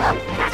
Ah!